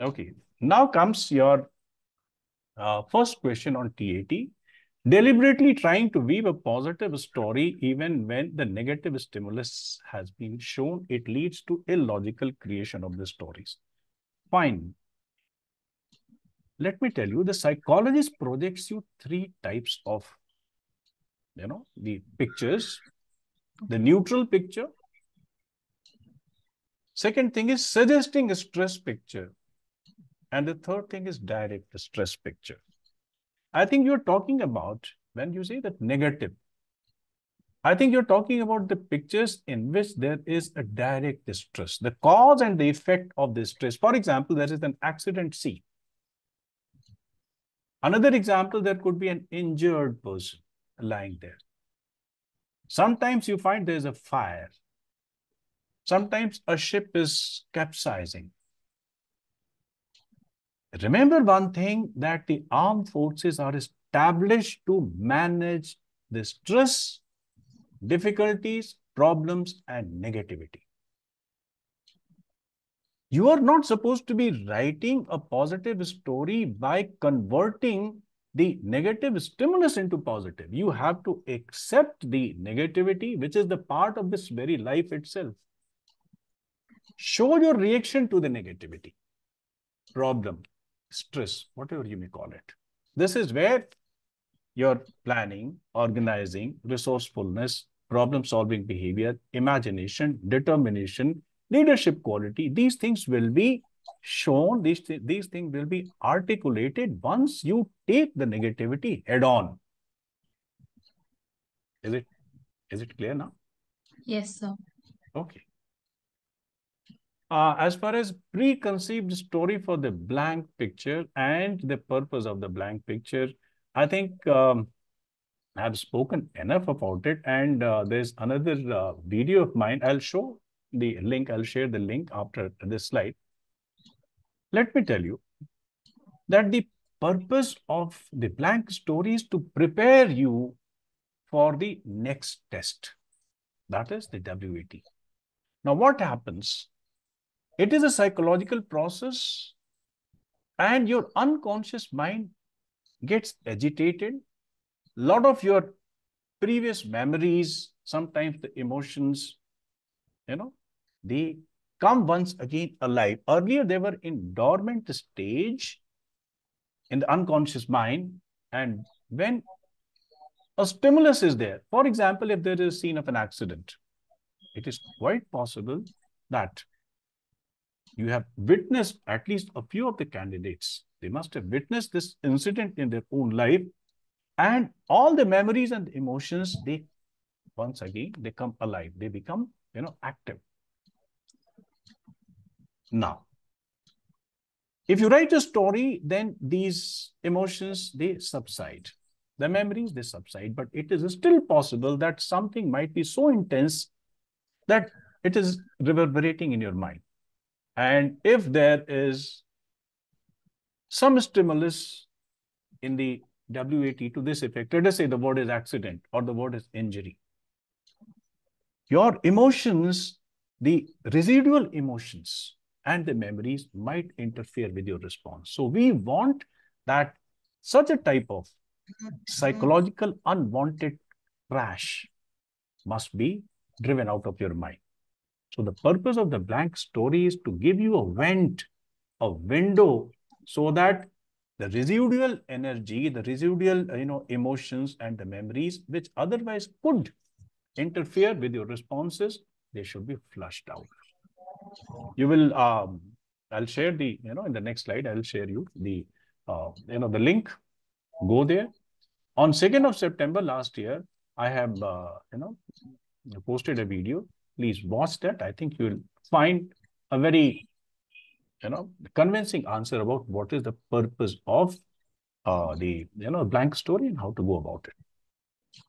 Okay. Now comes your uh, first question on TAT. Deliberately trying to weave a positive story even when the negative stimulus has been shown, it leads to illogical creation of the stories. Fine. Let me tell you, the psychologist projects you three types of, you know, the pictures. The neutral picture. Second thing is suggesting a stress picture. And the third thing is direct stress picture. I think you're talking about when you say that negative. I think you're talking about the pictures in which there is a direct distress, the cause and the effect of this stress. For example, there is an accident scene. Another example, there could be an injured person lying there. Sometimes you find there's a fire. Sometimes a ship is capsizing. Remember one thing that the armed forces are established to manage the stress, difficulties, problems, and negativity. You are not supposed to be writing a positive story by converting the negative stimulus into positive. You have to accept the negativity, which is the part of this very life itself. Show your reaction to the negativity, problem, stress, whatever you may call it. This is where your planning, organizing, resourcefulness, problem solving behavior, imagination, determination, leadership quality, these things will be shown, these, th these things will be articulated once you take the negativity head on. Is it, is it clear now? Yes, sir. Okay. Uh, as far as preconceived story for the blank picture and the purpose of the blank picture, I think um, I've spoken enough about it. And uh, there's another uh, video of mine. I'll show the link. I'll share the link after this slide. Let me tell you that the purpose of the blank story is to prepare you for the next test. That is the WAT. Now, what happens it is a psychological process and your unconscious mind gets agitated. A lot of your previous memories, sometimes the emotions, you know, they come once again alive. Earlier, they were in dormant stage in the unconscious mind. And when a stimulus is there, for example, if there is a scene of an accident, it is quite possible that you have witnessed at least a few of the candidates. They must have witnessed this incident in their own life. And all the memories and emotions, they once again, they come alive. They become, you know, active. Now, if you write a story, then these emotions, they subside. The memories, they subside. But it is still possible that something might be so intense that it is reverberating in your mind. And if there is some stimulus in the WAT to this effect, let us say the word is accident or the word is injury. Your emotions, the residual emotions and the memories might interfere with your response. So we want that such a type of psychological unwanted crash must be driven out of your mind. So the purpose of the blank story is to give you a vent, a window, so that the residual energy, the residual you know emotions and the memories, which otherwise could interfere with your responses, they should be flushed out. You will, um, I'll share the, you know, in the next slide, I'll share you the, uh, you know, the link. Go there. On 2nd of September last year, I have, uh, you know, posted a video please watch that. I think you'll find a very, you know, convincing answer about what is the purpose of uh, the, you know, blank story and how to go about it.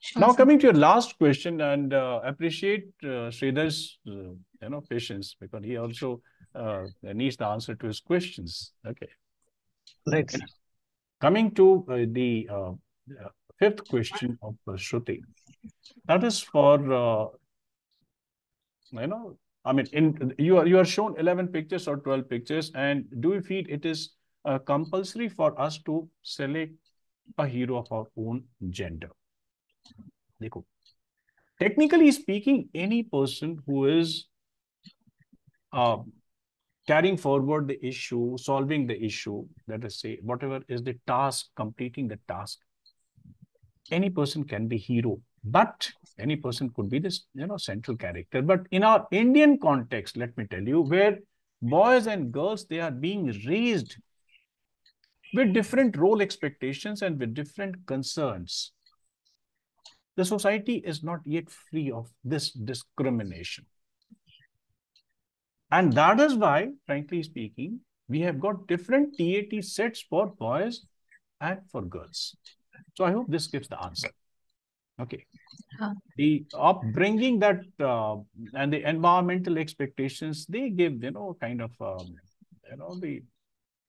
Sure, now, coming to your last question, and uh, appreciate uh, Sridhar's, uh, you know, patience because he also uh, needs the answer to his questions. Okay. Right. Coming to uh, the uh, fifth question of uh, Shruti, that is for you know, I mean, in you are you are shown 11 pictures or 12 pictures, and do you feel it is uh, compulsory for us to select a hero of our own gender? देखो, technically speaking, any person who is uh, carrying forward the issue, solving the issue, let us say, whatever is the task, completing the task, any person can be hero, but any person could be this, you know, central character. But in our Indian context, let me tell you, where boys and girls, they are being raised with different role expectations and with different concerns. The society is not yet free of this discrimination. And that is why, frankly speaking, we have got different TAT sets for boys and for girls. So I hope this gives the answer. Okay. Huh. The upbringing that uh, and the environmental expectations, they give, you know, kind of, um, you know, the,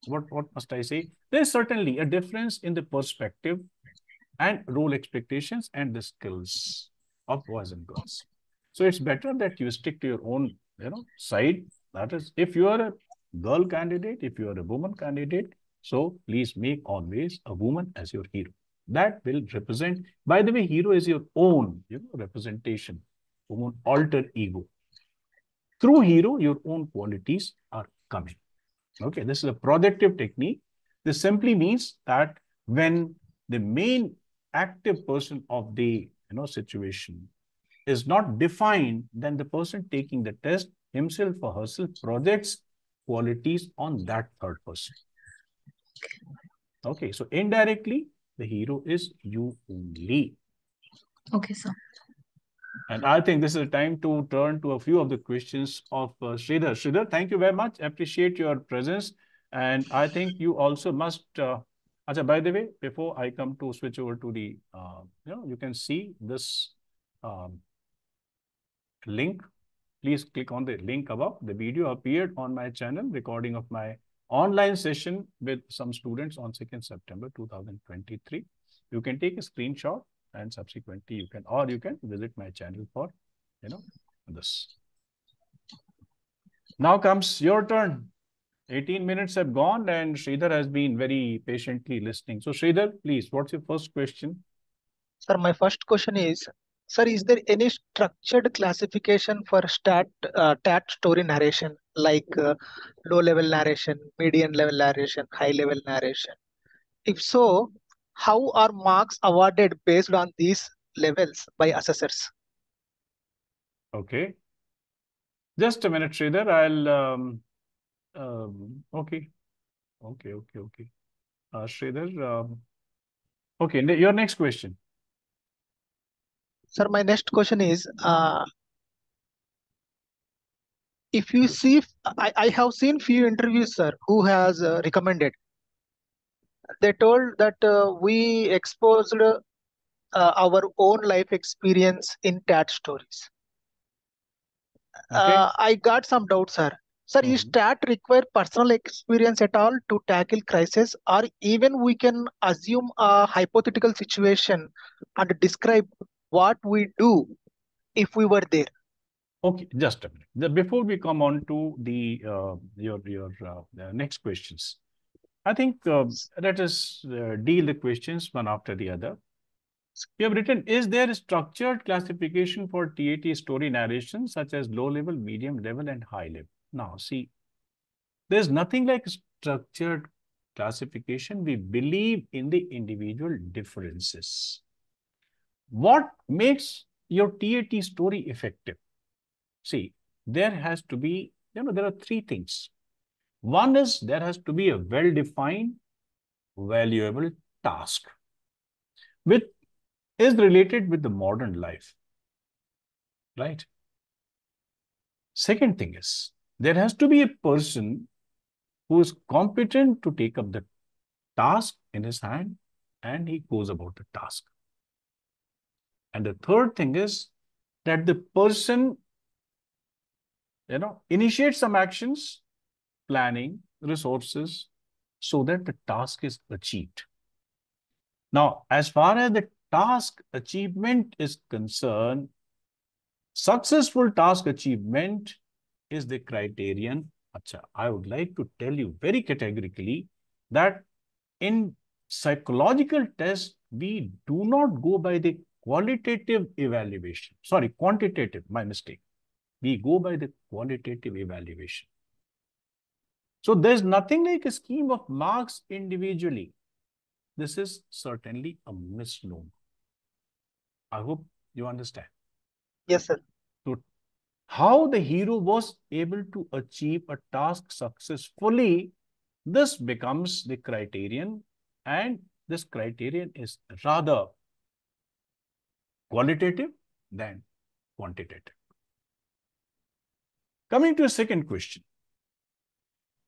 what, what must I say? There's certainly a difference in the perspective and role expectations and the skills of boys and girls. So it's better that you stick to your own, you know, side. That is, if you are a girl candidate, if you are a woman candidate, so please make always a woman as your hero that will represent, by the way, hero is your own you know, representation, own alter ego. Through hero, your own qualities are coming. Okay, this is a projective technique. This simply means that when the main active person of the you know situation is not defined, then the person taking the test himself or herself projects qualities on that third person. Okay, so indirectly, the hero is you only. Okay, sir. And I think this is a time to turn to a few of the questions of uh, Sridhar. Sridhar, thank you very much. Appreciate your presence. And I think you also must, uh, Acha, by the way, before I come to switch over to the, uh, you know, you can see this um, link. Please click on the link above. The video appeared on my channel, recording of my online session with some students on 2nd September 2023. You can take a screenshot and subsequently you can, or you can visit my channel for, you know, this. Now comes your turn. 18 minutes have gone and Sridhar has been very patiently listening. So Sridhar, please, what's your first question? Sir, my first question is, sir, is there any structured classification for stat, uh, TAT story narration? like uh, low level narration, median level narration, high level narration? If so, how are marks awarded based on these levels by assessors? Okay. Just a minute, Sridhar. I'll, um, um, okay. Okay, okay, okay. Uh, Sridhar, um, okay, your next question. Sir, my next question is, uh, if you see, I, I have seen few interviews, sir, who has uh, recommended. They told that uh, we exposed uh, our own life experience in TAT stories. Okay. Uh, I got some doubts, sir. Sir, mm -hmm. is TAT require personal experience at all to tackle crisis, or even we can assume a hypothetical situation and describe what we do if we were there? Okay, just a minute. Before we come on to the uh, your your uh, next questions, I think uh, let us uh, deal the questions one after the other. You have written, is there a structured classification for TAT story narration, such as low level, medium level, and high level? Now, see, there's nothing like structured classification. We believe in the individual differences. What makes your TAT story effective? See, there has to be, you know, there are three things. One is there has to be a well-defined, valuable task, which is related with the modern life, right? Second thing is, there has to be a person who is competent to take up the task in his hand and he goes about the task. And the third thing is that the person you know, initiates some actions, planning, resources, so that the task is achieved. Now, as far as the task achievement is concerned, successful task achievement is the criterion? Acha, I would like to tell you very categorically that in psychological tests, we do not go by the qualitative evaluation. Sorry, quantitative, my mistake. We go by the qualitative evaluation. So there's nothing like a scheme of marks individually. This is certainly a misnomer. I hope you understand. Yes, sir. So how the hero was able to achieve a task successfully, this becomes the criterion and this criterion is rather qualitative than quantitative. Coming to a second question.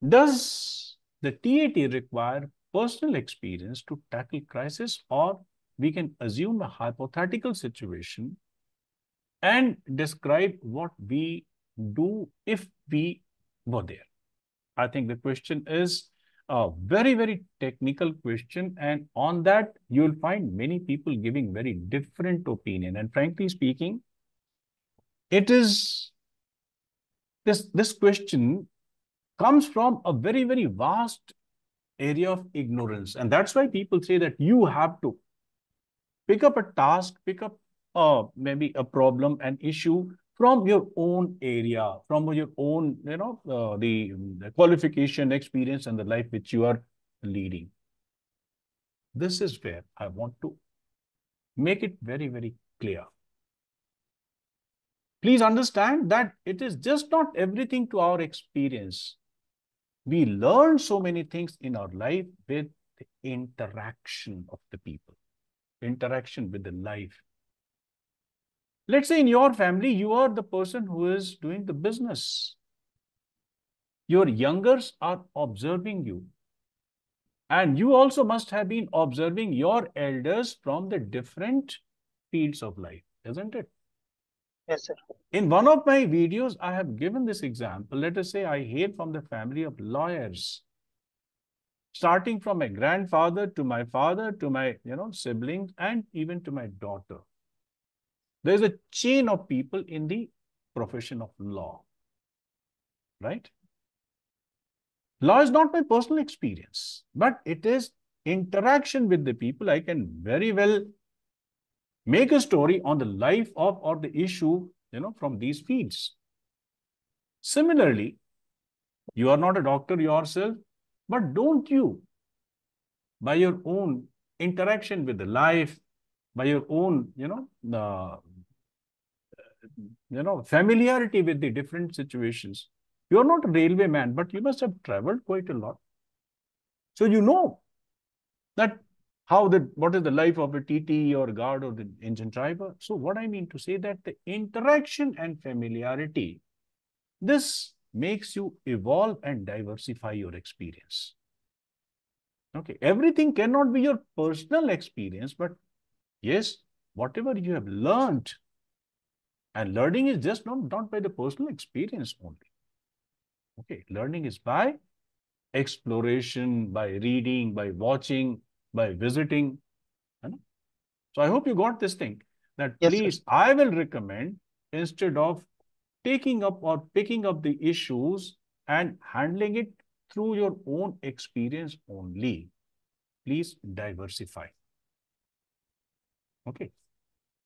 Does the TAT require personal experience to tackle crisis or we can assume a hypothetical situation and describe what we do if we were there? I think the question is a very, very technical question. And on that, you'll find many people giving very different opinion. And frankly speaking, it is this, this question comes from a very, very vast area of ignorance. And that's why people say that you have to pick up a task, pick up uh, maybe a problem, an issue from your own area, from your own, you know, uh, the, the qualification, experience, and the life which you are leading. This is where I want to make it very, very clear. Please understand that it is just not everything to our experience. We learn so many things in our life with the interaction of the people, interaction with the life. Let's say in your family, you are the person who is doing the business. Your youngers are observing you. And you also must have been observing your elders from the different fields of life, isn't it? Yes, sir. In one of my videos, I have given this example. Let us say I hail from the family of lawyers. Starting from my grandfather to my father to my you know siblings and even to my daughter. There's a chain of people in the profession of law. Right? Law is not my personal experience, but it is interaction with the people. I can very well make a story on the life of or the issue, you know, from these fields. Similarly, you are not a doctor yourself, but don't you, by your own interaction with the life, by your own, you know, the, you know, familiarity with the different situations. You're not a railway man, but you must have traveled quite a lot. So you know that how the what is the life of a TT or guard or the engine driver. So what I mean to say that the interaction and familiarity, this makes you evolve and diversify your experience. Okay, everything cannot be your personal experience, but yes, whatever you have learned, and learning is just not, not by the personal experience only. Okay, learning is by exploration, by reading, by watching, by visiting. So I hope you got this thing that Yes, please, sir. I will recommend instead of taking up or picking up the issues and handling it through your own experience only, please diversify. Okay.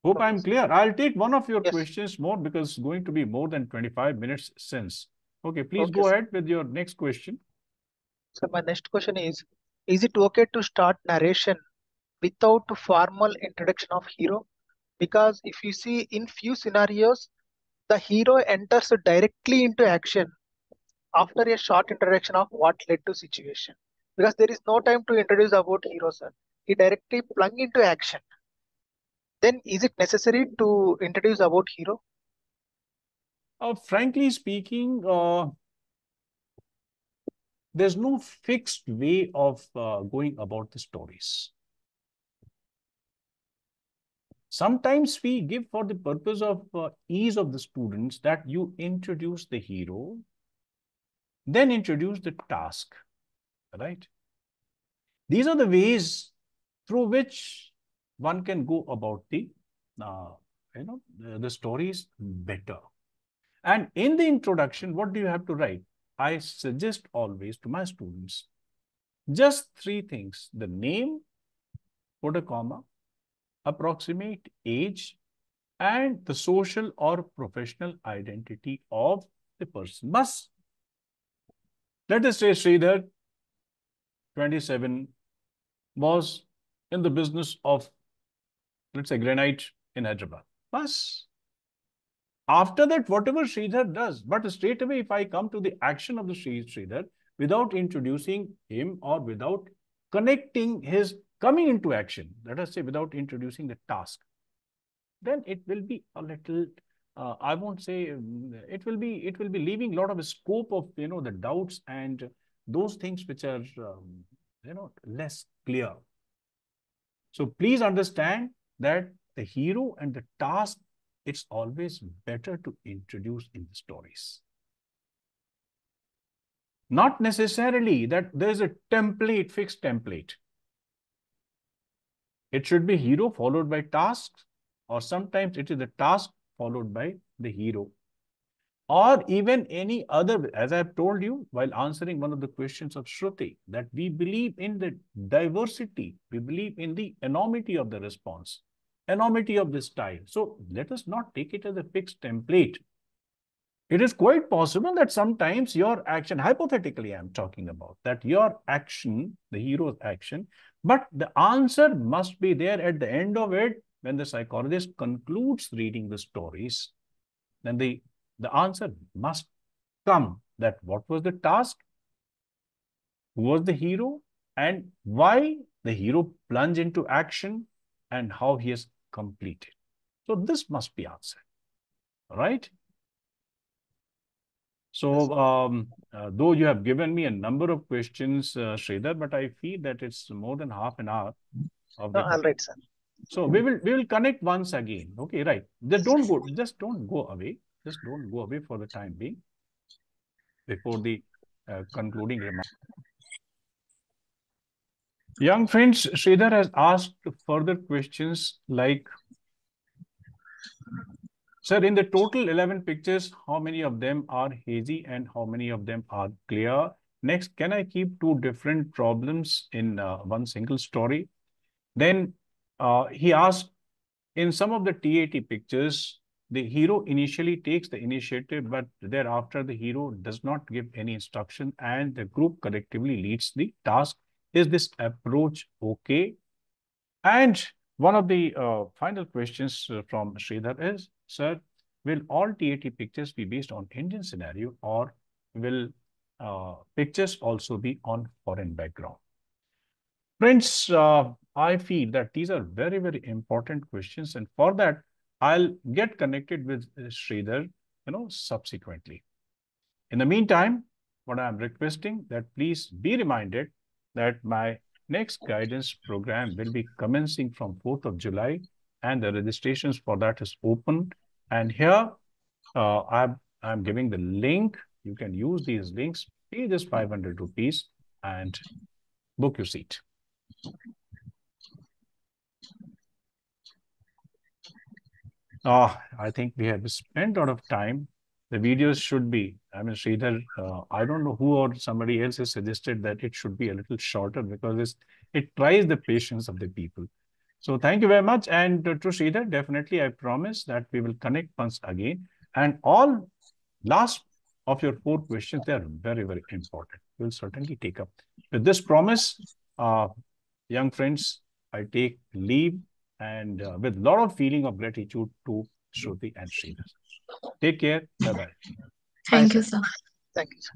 Hope I'm clear. I'll take one of your Yes. questions more because it's going to be more than 25 minutes since. Okay, please Okay, go sir. ahead with your next question. So my next question is, is it okay to start narration without formal introduction of hero? Because if you see in few scenarios, the hero enters directly into action after a short introduction of what led to situation. Because there is no time to introduce about hero, sir. He directly plung into action. Then is it necessary to introduce about hero? Uh, frankly speaking, uh, there's no fixed way of uh, going about the stories. Sometimes we give for the purpose of uh, ease of the students that you introduce the hero, then introduce the task, right? These are the ways through which one can go about the, uh, you know, the, the stories better. And in the introduction, what do you have to write? I suggest always to my students, just three things, the name, put a comma, approximate age, and the social or professional identity of the person. Must. Let us say Sridhar, 27, was in the business of, let's say, granite in Hyderabad. Plus, After that, whatever Sridhar does, but straight away, if I come to the action of the Sridhar, without introducing him or without connecting his coming into action, let us say without introducing the task, then it will be a little, uh, I won't say, um, it will be, it will be leaving a lot of scope of, you know, the doubts and those things which are, um, you know, less clear. So please understand that the hero and the task, it's always better to introduce in the stories. Not necessarily that there's a template, fixed template. It should be hero followed by task, or sometimes it is the task followed by the hero. Or even any other, as I've told you while answering one of the questions of Shruti, that we believe in the diversity, we believe in the enormity of the response, enormity of this style. So let us not take it as a fixed template. It is quite possible that sometimes your action, hypothetically I'm talking about, that your action, the hero's action, but the answer must be there at the end of it. When the psychologist concludes reading the stories, then the, the answer must come that what was the task, who was the hero, and why the hero plunged into action? And how he has completed. So this must be answered, right? So, um, uh, though you have given me a number of questions, uh, Sridhar, but I feel that it's more than half an hour of the. all right, sir. So we will we will connect once again. Okay, right. Just don't go. Just don't go away. Just don't go away for the time being. Before the uh, concluding remarks. Young friends, Sridhar has asked further questions like Sir, in the total 11 pictures, how many of them are hazy and how many of them are clear? Next, can I keep two different problems in uh, one single story? Then uh, he asked, in some of the TAT pictures, the hero initially takes the initiative, but thereafter the hero does not give any instruction and the group collectively leads the task. Is this approach okay? And one of the uh, final questions uh, from Sridhar is, sir, will all TAT pictures be based on Indian scenario or will uh, pictures also be on foreign background? Friends, uh, I feel that these are very, very important questions. And for that, I'll get connected with uh, Sridhar, you know, subsequently. In the meantime, what I'm requesting that please be reminded that my next guidance program will be commencing from 4th of July and the registrations for that is open. And here uh, I'm, I'm giving the link. You can use these links, pay this 500 rupees and book your seat. Oh, I think we have spent a lot of time. The videos should be, I mean, Sridhar, uh, I don't know who or somebody else has suggested that it should be a little shorter because it tries the patience of the people. So thank you very much. And to Sridhar, definitely I promise that we will connect once again. And all last of your four questions, they are very, very important. We'll certainly take up. With this promise, uh, young friends, I take leave and uh, with a lot of feeling of gratitude to Shruti and Sridhar. Take care. Bye-bye. Thank Bye, you, sir. Thank you, sir.